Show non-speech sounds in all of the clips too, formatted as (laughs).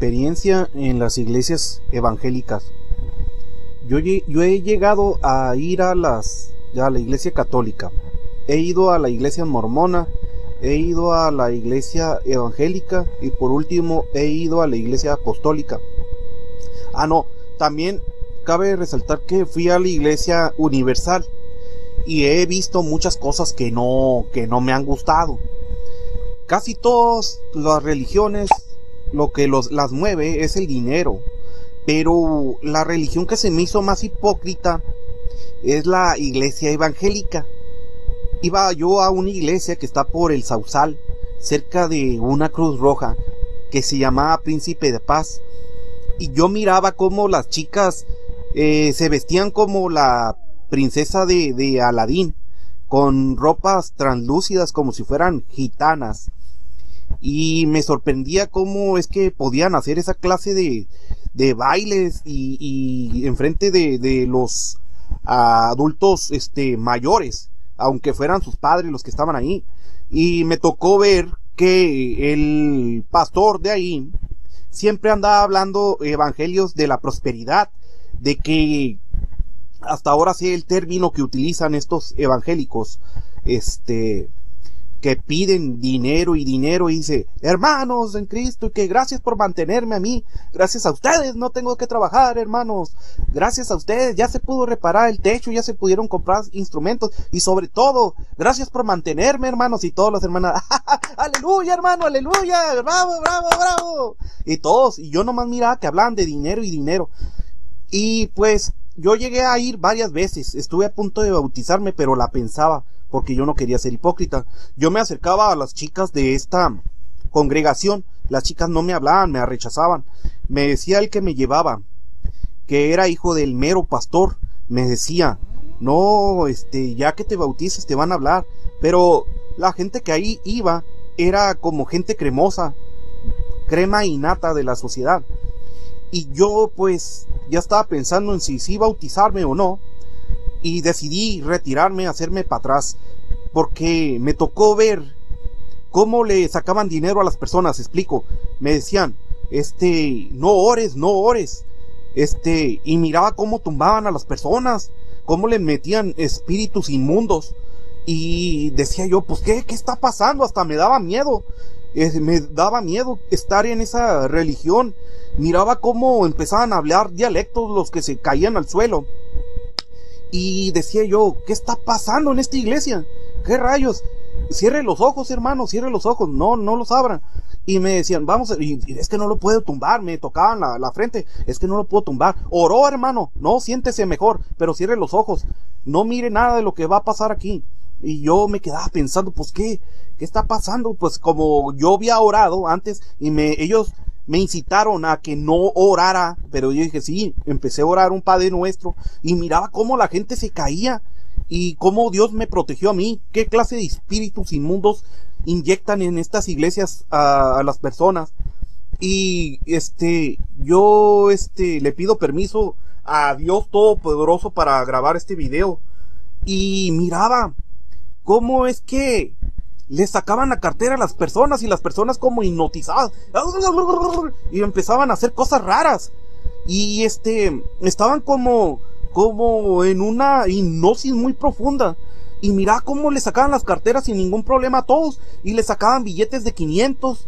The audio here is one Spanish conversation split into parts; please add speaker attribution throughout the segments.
Speaker 1: experiencia en las iglesias evangélicas. Yo, yo he llegado a ir a las a la iglesia católica. He ido a la iglesia mormona, he ido a la iglesia evangélica y por último he ido a la iglesia apostólica. Ah, no, también cabe resaltar que fui a la iglesia universal y he visto muchas cosas que no que no me han gustado. Casi todas las religiones lo que los, las mueve es el dinero. Pero la religión que se me hizo más hipócrita es la iglesia evangélica. Iba yo a una iglesia que está por el Sausal, cerca de una cruz roja, que se llamaba Príncipe de Paz. Y yo miraba cómo las chicas eh, se vestían como la princesa de, de Aladín, con ropas translúcidas como si fueran gitanas y me sorprendía cómo es que podían hacer esa clase de, de bailes y, y enfrente de, de los adultos este mayores aunque fueran sus padres los que estaban ahí. Y me tocó ver que el pastor de ahí siempre andaba hablando evangelios de la prosperidad de que hasta ahora sé el término que utilizan estos evangélicos este que piden dinero y dinero y dice, hermanos en Cristo, y que gracias por mantenerme a mí, gracias a ustedes no tengo que trabajar, hermanos, gracias a ustedes ya se pudo reparar el techo, ya se pudieron comprar instrumentos. Y sobre todo, gracias por mantenerme, hermanos, y todos los hermanos, (laughs) aleluya, hermano, aleluya, bravo, bravo, bravo, y todos, y yo nomás miraba que hablaban de dinero y dinero, y pues yo llegué a ir varias veces, estuve a punto de bautizarme, pero la pensaba, porque yo no quería ser hipócrita. Yo me acercaba a las chicas de esta congregación, las chicas no me hablaban, me rechazaban. Me decía el que me llevaba, que era hijo del mero pastor, me decía, no, este, ya que te bautices te van a hablar, pero la gente que ahí iba era como gente cremosa, crema y nata de la sociedad. Y yo pues ya estaba pensando en si sí bautizarme o no, y decidí retirarme, hacerme para atrás, porque me tocó ver cómo le sacaban dinero a las personas, explico, me decían, este, no ores, no ores, este, y miraba cómo tumbaban a las personas, cómo le metían espíritus inmundos, y decía yo, pues, ¿qué, qué está pasando? Hasta me daba miedo, me daba miedo estar en esa religión, miraba cómo empezaban a hablar dialectos los que se caían al suelo, y decía yo, ¿qué está pasando en esta iglesia? ¿Qué rayos? Cierre los ojos, hermano, cierre los ojos, no, no los abran. Y me decían, vamos, y, es que no lo puedo tumbar, me tocaban la, la, frente, es que no lo puedo tumbar. Oró, hermano, no, siéntese mejor, pero cierre los ojos, no mire nada de lo que va a pasar aquí. Y yo me quedaba pensando, pues, ¿qué? ¿Qué está pasando? Pues como yo había orado antes y me, ellos me incitaron a que no orara, pero yo dije, sí, empecé a orar un Padre Nuestro y miraba cómo la gente se caía y cómo Dios me protegió a mí, qué clase de espíritus inmundos inyectan en estas iglesias a, las personas. Y este, yo este, le pido permiso a Dios Todopoderoso para grabar este video. Y miraba cómo es que le sacaban la cartera a las personas y las personas como hipnotizadas. Y empezaban a hacer cosas raras. Y este estaban como como en una hipnosis muy profunda. Y mira cómo le sacaban las carteras sin ningún problema a todos. Y le sacaban billetes de 500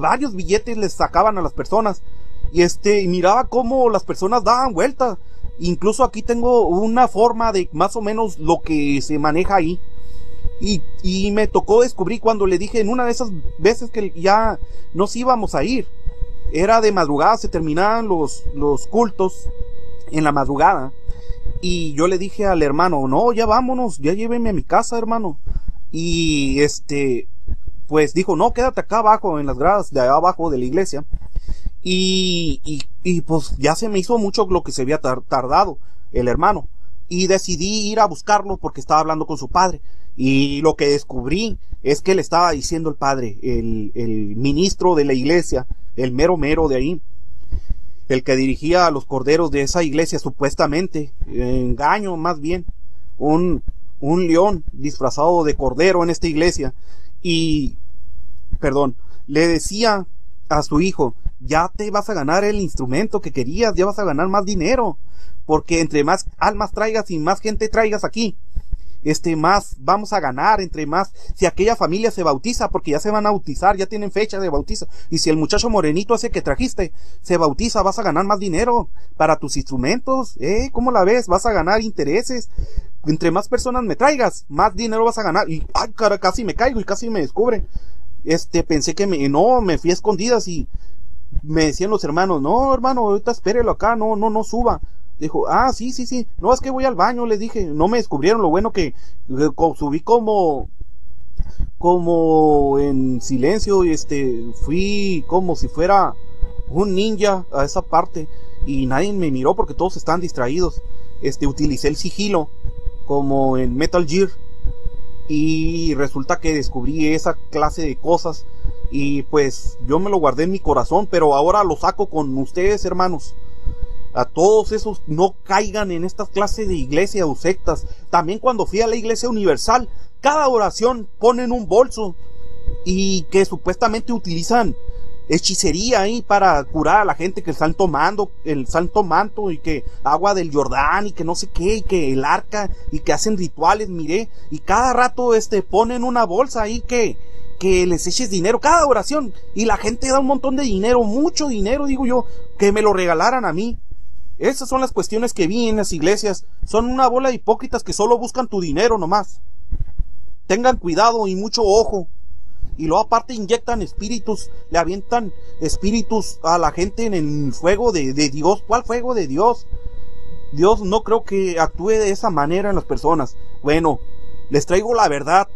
Speaker 1: varios billetes les sacaban a las personas. Y este y miraba cómo las personas daban vueltas. Incluso aquí tengo una forma de más o menos lo que se maneja ahí y, y, me tocó descubrir cuando le dije en una de esas veces que ya nos íbamos a ir. Era de madrugada, se terminaban los, los cultos en la madrugada. Y yo le dije al hermano, no, ya vámonos, ya llévenme a mi casa, hermano. Y este, pues dijo, no, quédate acá abajo, en las gradas de abajo de la iglesia. Y, y pues ya se me hizo mucho lo que se había tardado el hermano. Y decidí ir a buscarlo porque estaba hablando con su padre. Y lo que descubrí es que le estaba diciendo el padre, el, ministro de la iglesia, el mero mero de ahí, el que dirigía a los corderos de esa iglesia supuestamente, engaño más bien, un león disfrazado de cordero en esta iglesia y, perdón, le decía a su hijo ya te vas a ganar el instrumento que querías, ya vas a ganar más dinero. Porque entre más almas traigas y más gente traigas aquí, este más vamos a ganar, entre más si aquella familia se bautiza, porque ya se van a bautizar, ya tienen fecha de bautizo, y si el muchacho morenito ese que trajiste se bautiza, vas a ganar más dinero para tus instrumentos, ¿eh? ¿Cómo la ves? Vas a ganar intereses. Entre más personas me traigas, más dinero vas a ganar. Y ay, cara, casi me caigo y casi me descubren. Este, pensé que me, no, me fui a escondidas y me decían los hermanos, no, hermano, ahorita espérelo acá, no, no, no suba. Dijo, ah, sí, sí, sí. No, es que voy al baño, les dije. No me descubrieron. Lo bueno que eh, subí como como en silencio y este fui como si fuera un ninja a esa parte y nadie me miró porque todos estaban distraídos. Este utilicé el sigilo como en Metal Gear y resulta que descubrí esa clase de cosas y pues yo me lo guardé en mi corazón, pero ahora lo saco con ustedes, hermanos a todos esos no caigan en estas clases de iglesia o sectas. También cuando fui a la iglesia universal, cada oración ponen un bolso y que supuestamente utilizan hechicería ahí para curar a la gente que están tomando el santo manto y que agua del Jordán y que no sé qué y que el arca y que hacen rituales, miré, y cada rato este ponen una bolsa ahí que que les eches dinero cada oración y la gente da un montón de dinero, mucho dinero, digo yo, que me lo regalaran a mí. Esas son las cuestiones que vi en las iglesias. Son una bola de hipócritas que solo buscan tu dinero nomás. Tengan cuidado y mucho ojo. Y luego aparte inyectan espíritus, le avientan espíritus a la gente en el fuego de, de Dios. ¿Cuál fuego de Dios? Dios no creo que actúe de esa manera en las personas. Bueno, les traigo la verdad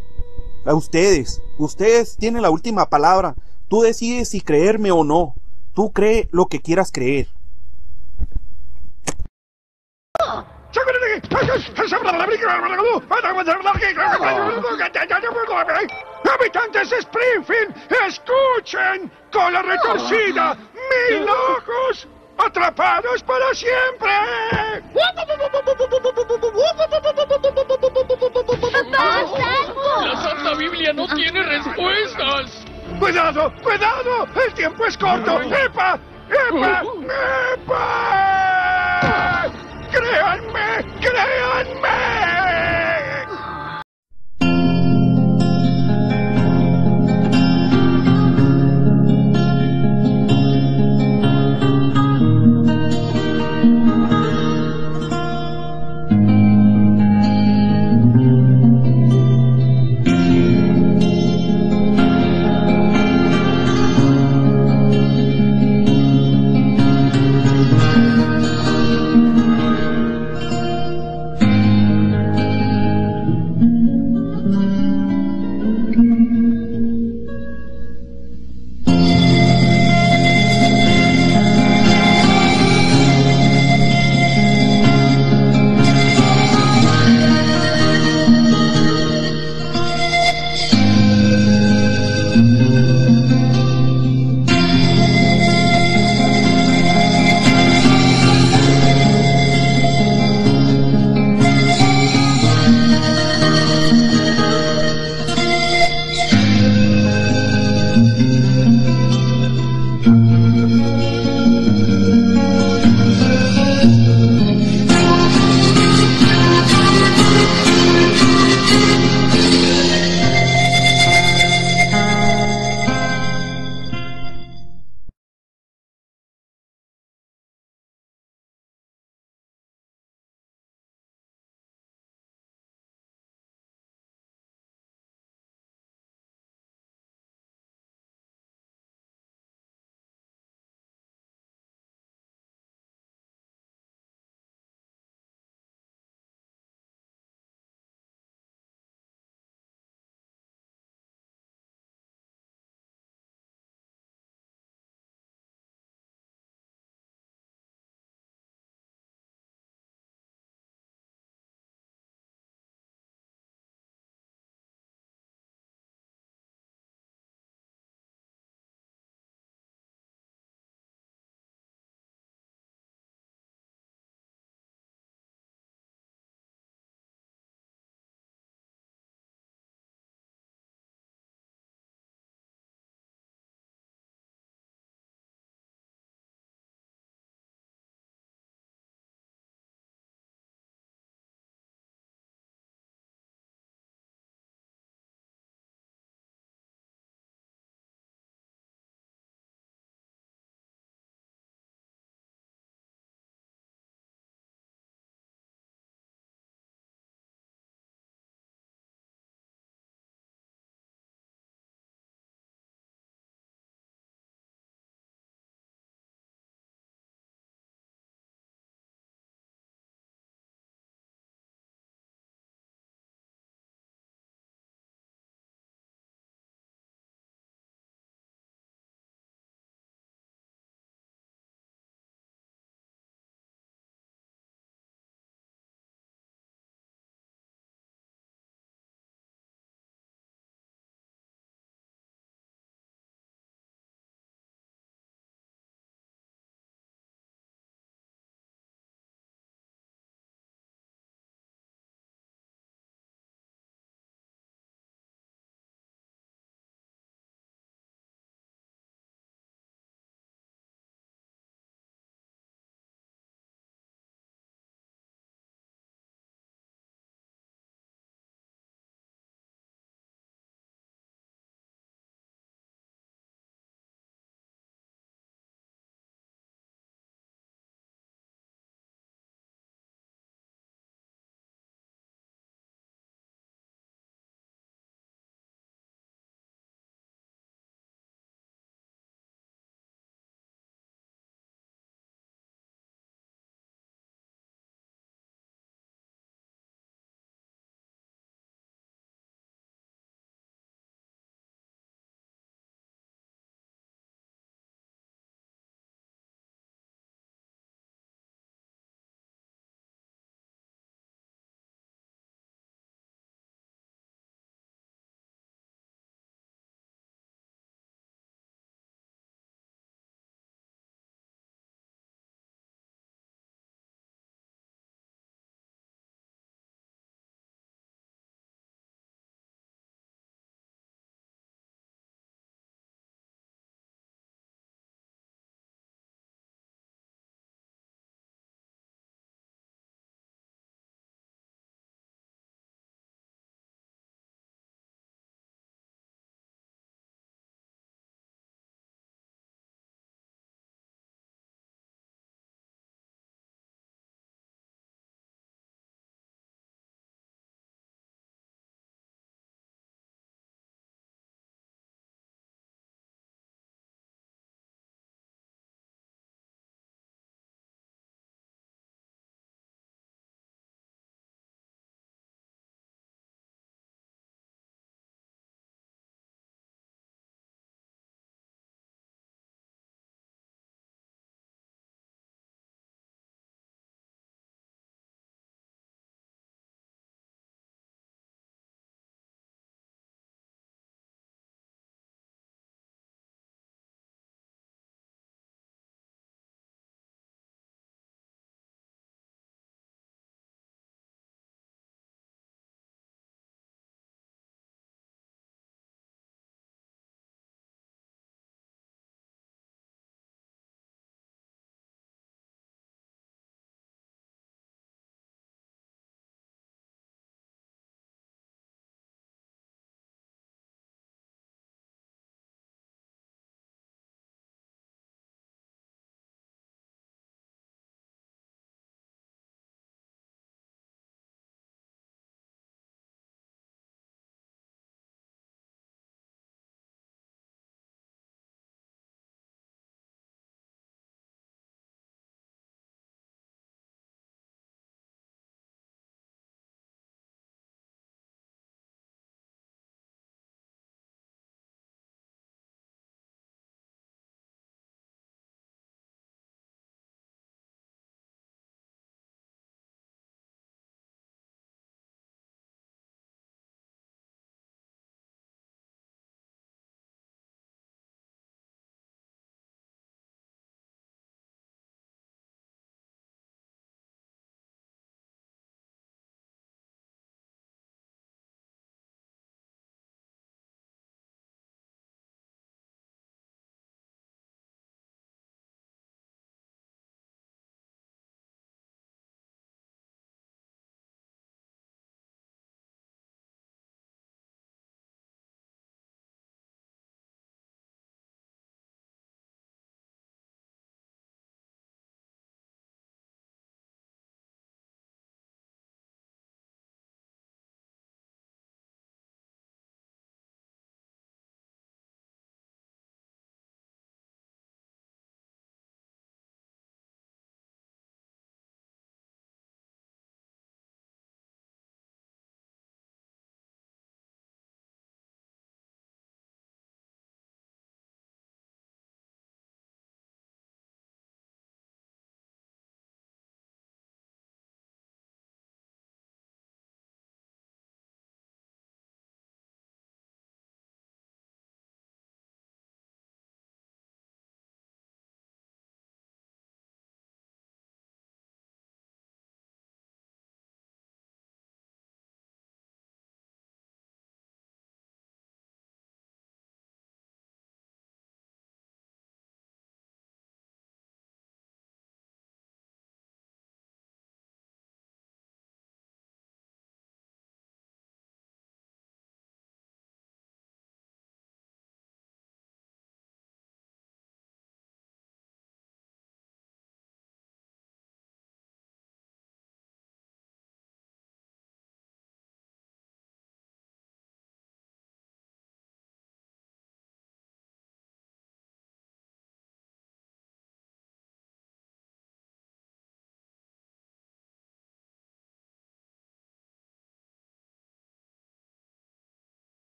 Speaker 1: a ustedes. Ustedes tienen la última palabra. Tú decides si creerme o no. Tú cree lo que quieras creer.
Speaker 2: ¡Habitantes de Springfield! ¡Escuchen! ¡Cola retorcida! ¡Mil ojos! ¡Atrapados para siempre!
Speaker 3: ¡La Santa Biblia no tiene respuestas!
Speaker 2: ¡Cuidado! ¡Cuidado! ¡El tiempo es corto! ¡Epa! ¡Epa! ¡Epa! ¡Créanme! ¡Créanme!